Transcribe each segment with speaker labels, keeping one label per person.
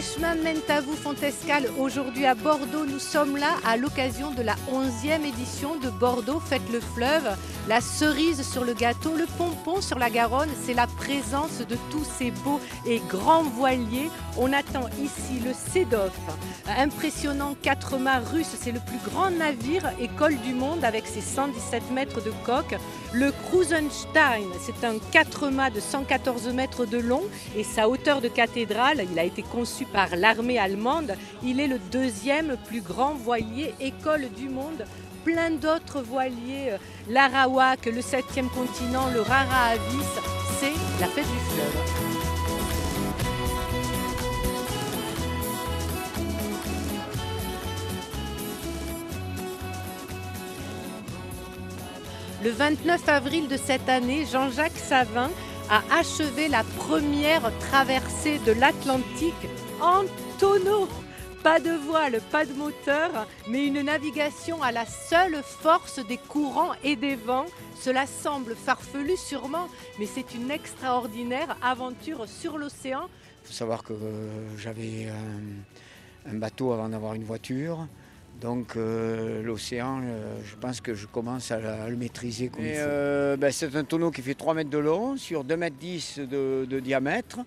Speaker 1: les chemins mènent à vous, Fontescale. Aujourd'hui à Bordeaux, nous sommes là à l'occasion de la 11e édition de Bordeaux Faites le fleuve. La cerise sur le gâteau, le pompon sur la Garonne, c'est la présence de tous ces beaux et grands voiliers. On attend ici le Sedov, impressionnant 4 mâts russe, c'est le plus grand navire école du monde avec ses 117 mètres de coque. Le Krusenstein, c'est un 4 mâts de 114 mètres de long et sa hauteur de cathédrale, il a été conçu par l'armée allemande. Il est le deuxième plus grand voilier école du monde. Plein d'autres voiliers, euh, l'Arawak, le septième continent, le Rara Avis, c'est la fête du fleuve. Le 29 avril de cette année, Jean-Jacques Savin a achevé la première traversée de l'Atlantique en tonneau. Pas de voile, pas de moteur, mais une navigation à la seule force des courants et des vents. Cela semble farfelu sûrement, mais c'est une extraordinaire aventure sur l'océan.
Speaker 2: Il faut savoir que euh, j'avais un, un bateau avant d'avoir une voiture. Donc euh, l'océan, euh, je pense que je commence à, la- à le maîtriser comme il faut. Euh, ben, c'est un tonneau qui fait 3 mètres de long sur 2 mètres 10 de, de diamètre.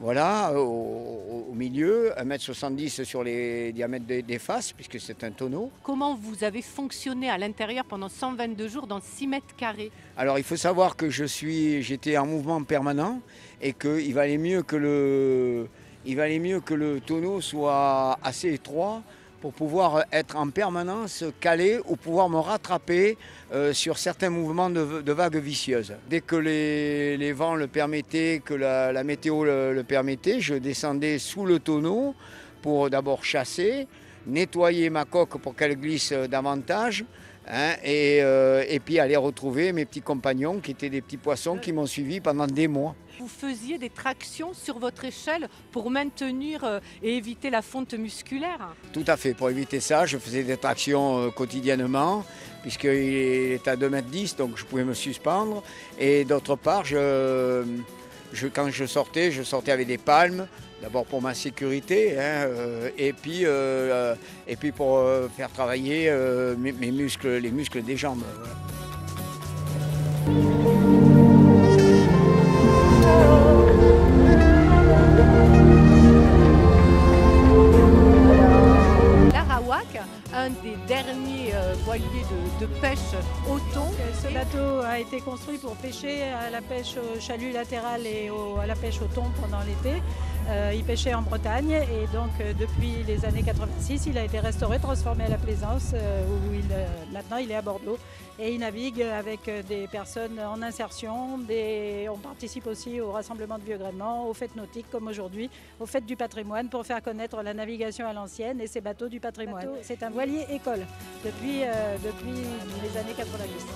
Speaker 2: Voilà, au, milieu, 1 mètre 70 sur les diamètres des, des faces, puisque c'est un tonneau.
Speaker 1: Comment vous avez fonctionné à l'intérieur pendant 122 jours dans 6 mètres carrés?
Speaker 2: Alors il faut savoir que je suis, j'étais en mouvement permanent et qu'il valait mieux que le, il valait mieux que le tonneau soit assez étroit pour pouvoir être en permanence calé ou pouvoir me rattraper euh, sur certains mouvements de, vagues vicieuses. Dès que les, vents le permettaient, que la, météo le, le permettait, je descendais sous le tonneau pour d'abord chasser, nettoyer ma coque pour qu'elle glisse davantage, hein, et, euh, et puis aller retrouver mes petits compagnons qui étaient des petits poissons qui m'ont suivi pendant des mois.
Speaker 1: Vous faisiez des tractions sur votre échelle pour maintenir euh, et éviter la fonte musculaire
Speaker 2: Tout à fait, pour éviter ça, je faisais des tractions euh, quotidiennement, puisqu'il est à 2 mètres 10, donc je pouvais me suspendre. Et d'autre part, je, je- quand je sortais, je sortais avec des palmes, d'abord pour ma sécurité, hein, euh, et, puis, euh, euh, et puis pour faire travailler mes, muscles, les muscles des jambes.
Speaker 1: Euh, voiliers de, de pêche au thon.
Speaker 3: Ce bateau a été construit pour pêcher à la pêche au chalut latéral et au- à la pêche au thon pendant l'été. Euh, il pêchait en Bretagne et donc euh, depuis les années 86, il a été restauré, transformé à la plaisance euh, où il, euh, maintenant il est à Bordeaux et il navigue avec euh, des personnes en insertion. Des, on participe aussi au rassemblement de vieux gréements, aux fêtes nautiques comme aujourd'hui, aux fêtes du patrimoine pour faire connaître la navigation à l'ancienne et ces bateaux du patrimoine. C'est un voilier école depuis, euh, depuis les années 90.